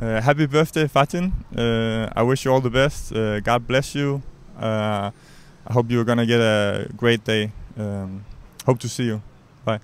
Uh, happy birthday, Fatin. Uh, I wish you all the best. Uh, God bless you. Uh, I hope you're gonna get a great day. Um, hope to see you. Bye.